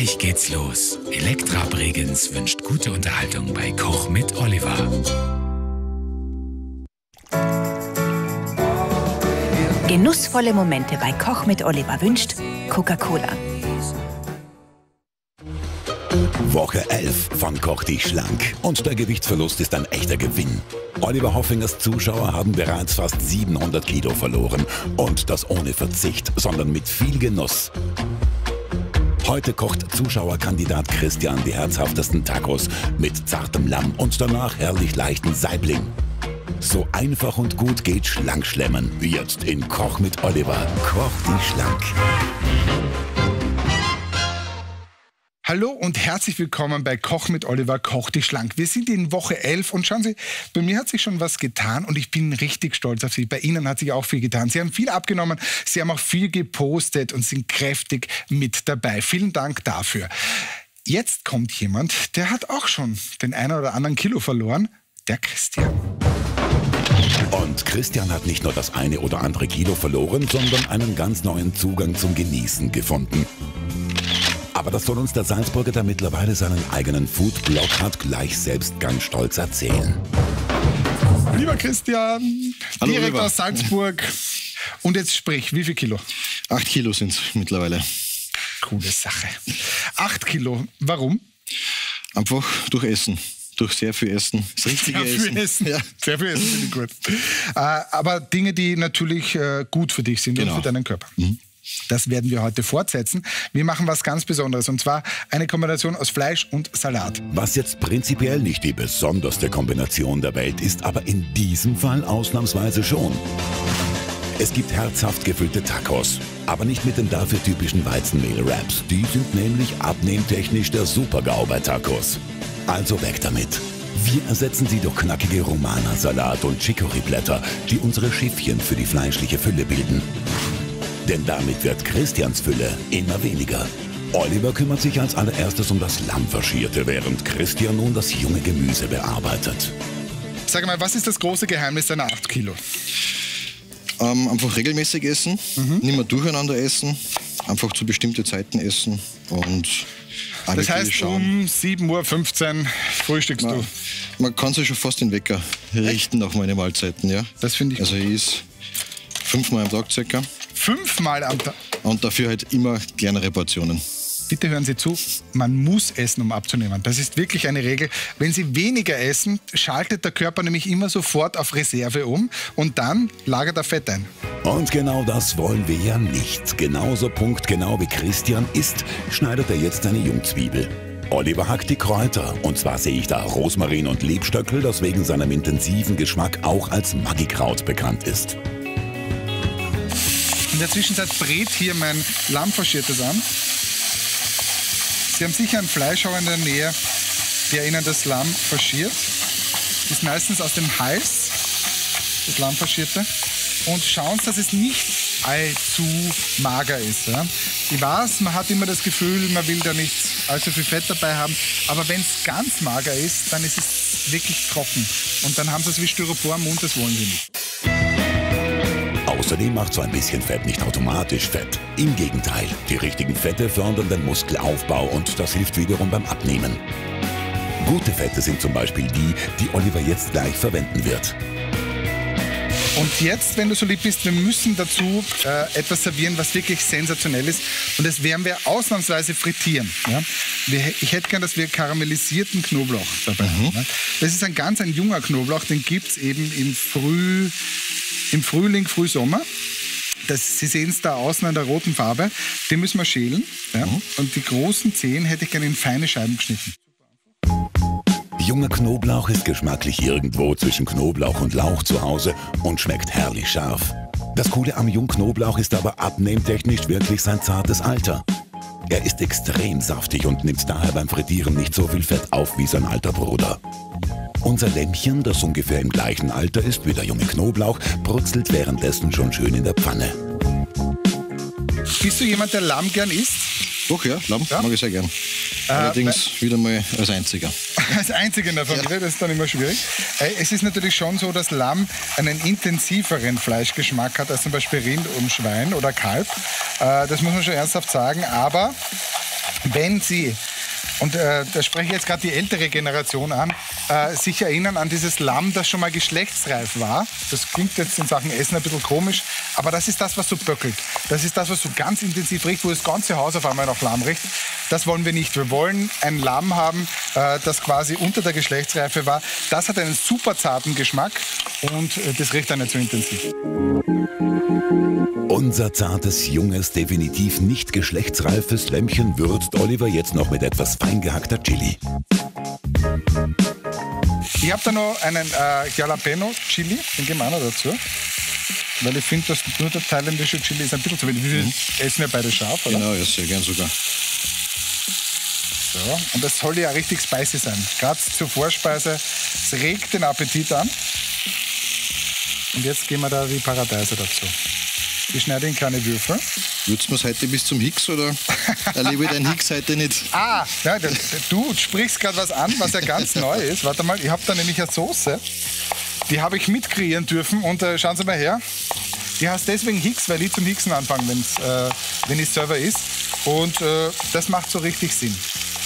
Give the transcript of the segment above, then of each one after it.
Gleich geht's los. Elektra Bregenz wünscht gute Unterhaltung bei Koch mit Oliver. Genussvolle Momente bei Koch mit Oliver wünscht Coca-Cola. Woche 11 von Koch dich schlank. Und der Gewichtsverlust ist ein echter Gewinn. Oliver Hoffingers Zuschauer haben bereits fast 700 Kilo verloren. Und das ohne Verzicht, sondern mit viel Genuss. Heute kocht Zuschauerkandidat Christian die herzhaftesten Tacos mit zartem Lamm und danach herrlich leichten Saibling. So einfach und gut geht Schlankschlemmen. Jetzt in Koch mit Oliver. Koch dich schlank. Hallo und herzlich willkommen bei Koch mit Oliver, Koch dich schlank. Wir sind in Woche 11 und schauen Sie, bei mir hat sich schon was getan und ich bin richtig stolz auf Sie. Bei Ihnen hat sich auch viel getan. Sie haben viel abgenommen, Sie haben auch viel gepostet und sind kräftig mit dabei. Vielen Dank dafür. Jetzt kommt jemand, der hat auch schon den einen oder anderen Kilo verloren, der Christian. Und Christian hat nicht nur das eine oder andere Kilo verloren, sondern einen ganz neuen Zugang zum Genießen gefunden. Aber das soll uns der Salzburger, der mittlerweile seinen eigenen Foodblog hat, gleich selbst ganz stolz erzählen. Lieber Christian, Hallo, direkt lieber. aus Salzburg. Und jetzt sprich, wie viel Kilo? Acht Kilo sind es mittlerweile. Coole Sache. Acht Kilo. Warum? Einfach durch Essen. Durch sehr viel Essen. Das richtige Sehr viel Essen. Essen. Ja. Sehr viel Essen finde ich gut. Äh, aber Dinge, die natürlich äh, gut für dich sind und Genau. für deinen Körper. Das werden wir heute fortsetzen. Wir machen was ganz Besonderes und zwar eine Kombination aus Fleisch und Salat. Was jetzt prinzipiell nicht die besonderste Kombination der Welt ist, aber in diesem Fall ausnahmsweise schon. Es gibt herzhaft gefüllte Tacos, aber nicht mit den dafür typischen Weizenmehl-Wraps. Die sind nämlich abnehmtechnisch der Super-GAU bei Tacos. Also weg damit. Wir ersetzen sie durch knackige Romana-Salat und Chicory-Blätter, die unsere Schiffchen für die fleischliche Fülle bilden. Denn damit wird Christians Fülle immer weniger. Oliver kümmert sich als allererstes um das Lammfaschierte, während Christian nun das junge Gemüse bearbeitet. Sag mal, was ist das große Geheimnis deiner 8 Kilo? Ähm, einfach regelmäßig essen, nicht mehr durcheinander essen, einfach zu bestimmten Zeiten essen und auch Das heißt, schauen. um 7.15 Uhr frühstückst du. Man, man kann sich schon fast den Wecker richten nach meinen Mahlzeiten, ja. Das finde ich Also ich is fünfmal am Tag circa Fünfmal am Tag. und dafür halt immer kleinere Portionen. Bitte hören Sie zu, man muss essen, um abzunehmen. Das ist wirklich eine Regel. Wenn Sie weniger essen, schaltet der Körper nämlich immer sofort auf Reserve um und dann lagert er Fett ein. Und genau das wollen wir ja nicht. Genauso punktgenau wie Christian ist, schneidet er jetzt eine Jungzwiebel. Oliver hackt die Kräuter. Und zwar sehe ich da Rosmarin und Liebstöckel, das wegen seinem intensiven Geschmack auch als Magikraut bekannt ist. In der Zwischenzeit brät hier mein Lamm faschiertes an. Sie haben sicher einen Fleischhauer in der Nähe, der Ihnen das Lamm faschiert. Ist meistens aus dem Hals, das Lamm faschierte. Und schauen Sie, dass es nicht allzu mager ist. Ja? Ich weiß, man hat immer das Gefühl, man will da nicht allzu viel Fett dabei haben. Aber wenn es ganz mager ist, dann ist es wirklich trocken. Und dann haben Sie es wie Styropor im Mund, das wollen Sie nicht. Außerdem macht so ein bisschen Fett nicht automatisch Fett. Im Gegenteil, die richtigen Fette fördern den Muskelaufbau und das hilft wiederum beim Abnehmen. Gute Fette sind zum Beispiel die, die Oliver jetzt gleich verwenden wird. Und jetzt, wenn du so lieb bist, wir müssen dazu äh, etwas servieren, was wirklich sensationell ist. Und das werden wir ausnahmsweise frittieren. Ja? Wir, ich hätte gern, dass wir karamellisierten Knoblauch dabei haben. Ne? Das ist ein ganz ein junger Knoblauch, den gibt es eben im, Früh, im Frühling, Frühsommer. Das, Sie sehen es da außen an der roten Farbe. Den müssen wir schälen. Ja? Und die großen Zehen hätte ich gerne in feine Scheiben geschnitten. Junger Knoblauch ist geschmacklich irgendwo zwischen Knoblauch und Lauch zu Hause und schmeckt herrlich scharf. Das Coole am Jungknoblauch ist aber abnehmtechnisch wirklich sein zartes Alter. Er ist extrem saftig und nimmt daher beim Frittieren nicht so viel Fett auf wie sein alter Bruder. Unser Lämmchen, das ungefähr im gleichen Alter ist wie der junge Knoblauch, brutzelt währenddessen schon schön in der Pfanne. Bist du jemand, der Lamm gern isst? Doch, ja, Lamm Ja? mag ich sehr gern. Allerdings wieder mal als einziger. Als einziger in der Familie, das ist dann immer schwierig. Äh, Es ist natürlich schon so, dass Lamm einen intensiveren Fleischgeschmack hat als zum Beispiel Rind und Schwein oder Kalb. Äh, Das muss man schon ernsthaft sagen. Aber wenn Sie und äh, da spreche ich jetzt gerade die ältere Generation an, äh, sich erinnern an dieses Lamm, das schon mal geschlechtsreif war. Das klingt jetzt in Sachen Essen ein bisschen komisch, aber das ist das, was so böckelt. Das ist das, was so ganz intensiv riecht, wo das ganze Haus auf einmal nach Lamm riecht. Das wollen wir nicht. Wir wollen ein Lamm haben, äh, das quasi unter der Geschlechtsreife war. Das hat einen super zarten Geschmack und äh, das riecht dann nicht so intensiv. Unser zartes, junges, definitiv nicht geschlechtsreifes Lämmchen würzt Oliver jetzt noch mit etwas feingehackter Chili. Ich habe da noch einen äh, Jalapeno Chili, den geben wir auch noch dazu. Weil ich finde, dass nur der thailändische Chili ist ein bisschen zu wenig. Wir essen ja beide scharf, oder? Genau, ja, sehr gern sogar. So. Und das soll ja richtig spicy sein. Gerade zur Vorspeise. Es regt den Appetit an. Und jetzt geben wir da die Paradeiser dazu. Ich schneide in kleine Würfel. Würzt man es heute bis zum Hicks oder erlebe ich deinen Hicks heute nicht? Ah, ja, du sprichst gerade was an, was ja ganz neu ist. Warte mal, ich habe da nämlich eine Soße. Die habe ich mitkreieren dürfen. Und äh, schauen Sie mal her. Die heißt deswegen Hicks, weil ich zum Hicksen anfange, wenn's, äh, wenn es selber ist. Und äh, das macht so richtig Sinn.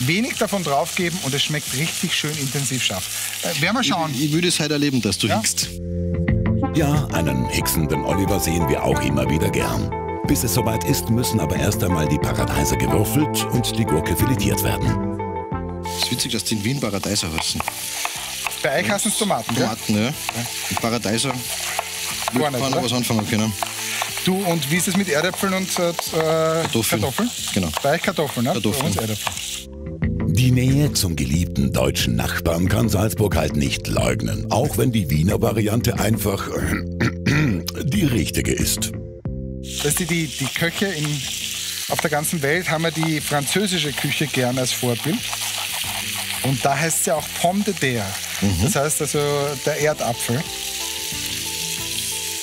Wenig davon draufgeben und es schmeckt richtig schön intensiv scharf. Äh, werden wir schauen. Ich, ich würde es heute erleben, dass du Ja? hickst. Ja, einen hicksenden Oliver sehen wir auch immer wieder gern. Bis es soweit ist, müssen aber erst einmal die Paradeiser gewürfelt und die Gurke filetiert werden. Es ist witzig, dass die in Wien Paradeiser heißen. Bei euch heißen es Tomaten, ja? Tomaten, ja. Und Paradeiser Gar nicht, oder? was anfangen können. Du, und wie ist es mit Erdäpfeln und äh, Kartoffeln. Kartoffeln? Genau. Bei euch Kartoffeln, ne? Kartoffeln. Bei uns Erdäpfel. Die Nähe zum geliebten deutschen Nachbarn kann Salzburg halt nicht leugnen, auch wenn die Wiener Variante einfach die richtige ist. Dass die, die, die Köche in, auf der ganzen Welt haben ja die französische Küche gern als Vorbild. Und da heißt es ja auch Pomme de terre. Das heißt also der Erdapfel.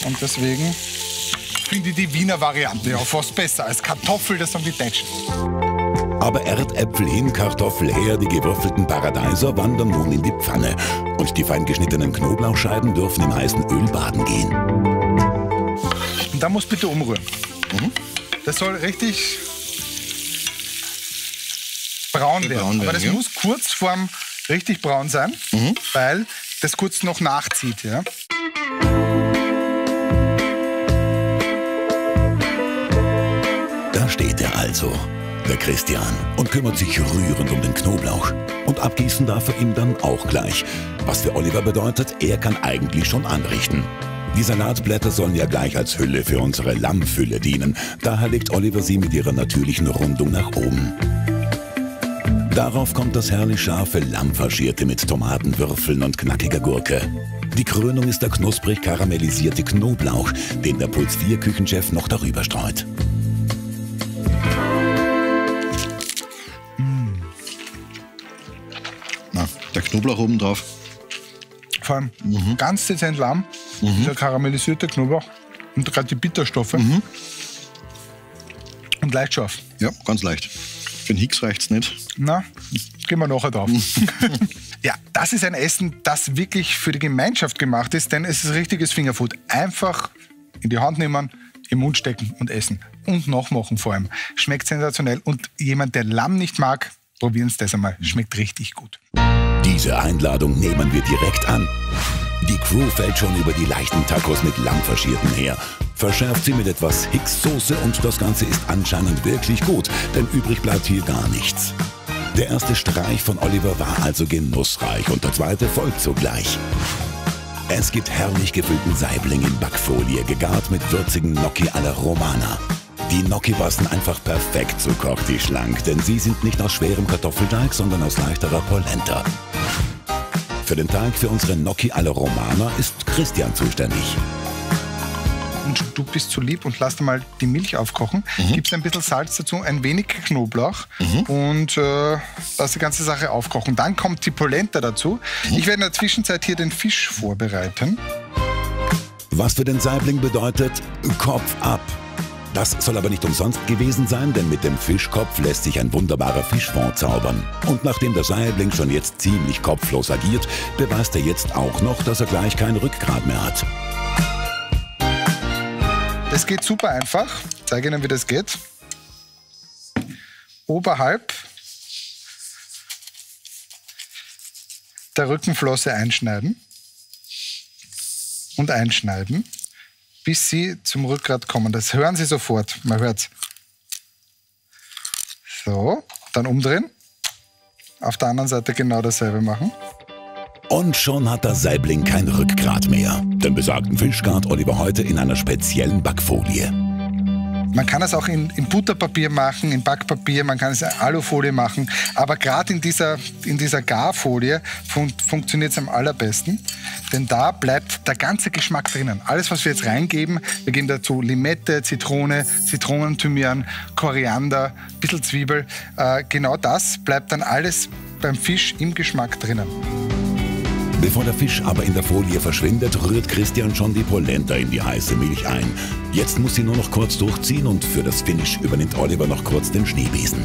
Und deswegen finde ich die Wiener Variante ja fast besser als Kartoffel, das haben die Deutschen. Aber Erdäpfel hin, Kartoffel her, die gewürfelten Paradeiser wandern nun in die Pfanne. Und die fein geschnittenen Knoblauchscheiben dürfen im heißen Öl baden gehen. Und da muss bitte umrühren. Das soll richtig braun werden. Braun Aber werden, das ja. muss kurz vorm richtig braun sein, weil das kurz noch nachzieht. Ja? Da steht er also, der Christian, und kümmert sich rührend um den Knoblauch. Und abgießen darf er ihn dann auch gleich. Was für Oliver bedeutet, er kann eigentlich schon anrichten. Die Salatblätter sollen ja gleich als Hülle für unsere Lammfülle dienen. Daher legt Oliver sie mit ihrer natürlichen Rundung nach oben. Darauf kommt das herrlich scharfe Lammfaschierte mit Tomatenwürfeln und knackiger Gurke. Die Krönung ist der knusprig karamellisierte Knoblauch, den der Puls 4 Küchenchef noch darüber streut. Der Knoblauch oben drauf. Vor allem Mhm. ganz dezent lahm, dieser karamellisierte Knoblauch und gerade die Bitterstoffe. Mhm. Und leicht scharf. Ja, ganz leicht. Für den Hicks reicht es nicht. Na, gehen wir nachher drauf. ja, das ist ein Essen, das wirklich für die Gemeinschaft gemacht ist, denn es ist richtiges Fingerfood. Einfach in die Hand nehmen, im Mund stecken und essen. Und nachmachen vor allem. Schmeckt sensationell. Und jemand, der Lamm nicht mag, probieren Sie das einmal. Schmeckt richtig gut. Diese Einladung nehmen wir direkt an. Die Crew fällt schon über die leichten Tacos mit Lammfaschierten her. Verschärft sie mit etwas Hicks-Soße und das Ganze ist anscheinend wirklich gut, denn übrig bleibt hier gar nichts. Der erste Streich von Oliver war also genussreich und der zweite folgt sogleich. Es gibt herrlich gefüllten Saibling in Backfolie, gegart mit würzigen Gnocchi alla Romana. Die Gnocchi passen einfach perfekt zu Corti schlank, denn sie sind nicht aus schwerem Kartoffelteig, sondern aus leichterer Polenta. Für den Teig für unsere Gnocchi alla Romana ist Christian zuständig. Und du bist zu lieb und lass dir mal die Milch aufkochen. Gibst ein bisschen Salz dazu, ein wenig Knoblauch und äh, lass die ganze Sache aufkochen. Dann kommt die Polenta dazu. Ich werde in der Zwischenzeit hier den Fisch vorbereiten. Was für den Saibling bedeutet Kopf ab. Das soll aber nicht umsonst gewesen sein, denn mit dem Fischkopf lässt sich ein wunderbarer Fischfond zaubern. Und nachdem der Saibling schon jetzt ziemlich kopflos agiert, beweist er jetzt auch noch, dass er gleich kein Rückgrat mehr hat. Das geht super einfach. Ich zeige Ihnen, wie das geht. Oberhalb der Rückenflosse einschneiden und einschneiden bis Sie zum Rückgrat kommen. Das hören Sie sofort. Man hört So, dann umdrehen. Auf der anderen Seite genau dasselbe machen. Und schon hat der Saibling kein Rückgrat mehr. Den besagten Fisch gart Oliver heute in einer speziellen Backfolie. Man kann es auch in, in, Butterpapier machen, in Backpapier, man kann es in Alufolie machen. Aber gerade in dieser, in dieser Garfolie fun funktioniert es am allerbesten. Denn da bleibt der ganze Geschmack drinnen. Alles, was wir jetzt reingeben, wir geben dazu Limette, Zitrone, Zitronenthymian, Koriander, ein bisschen Zwiebel. Äh, genau das bleibt dann alles beim Fisch im Geschmack drinnen. Bevor der Fisch aber in der Folie verschwindet, rührt Christian schon die Polenta in die heiße Milch ein. Jetzt muss sie nur noch kurz durchziehen und für das Finish übernimmt Oliver noch kurz den Schneebesen.